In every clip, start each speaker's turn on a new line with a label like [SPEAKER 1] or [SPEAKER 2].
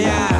[SPEAKER 1] yeah.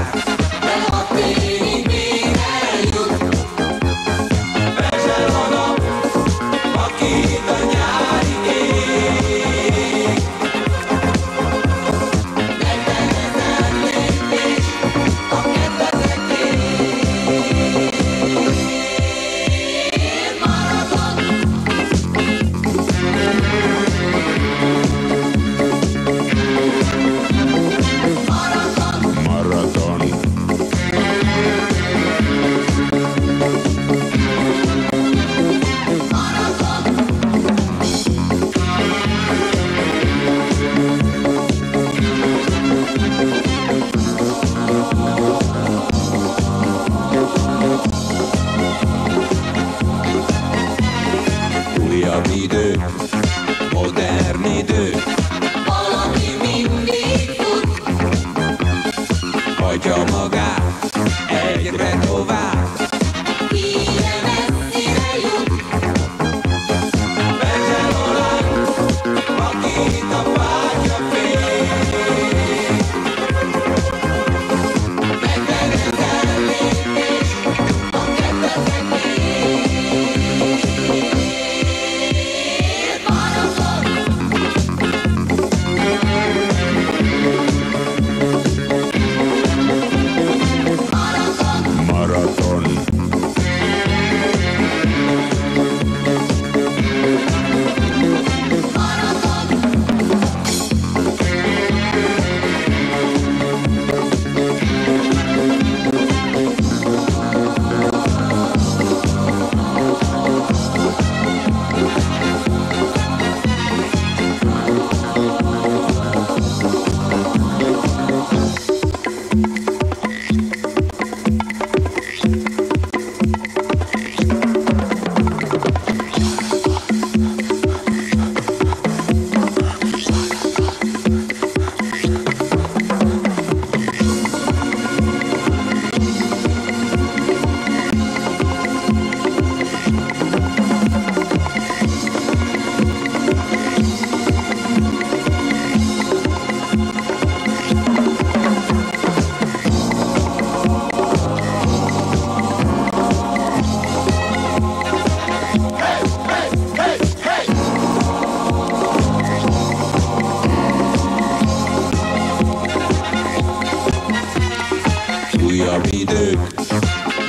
[SPEAKER 1] újabb idők,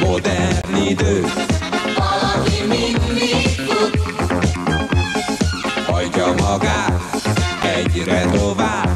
[SPEAKER 1] modern idők.
[SPEAKER 2] Valaki mindig tud.
[SPEAKER 1] Hagyja magát egyre tovább.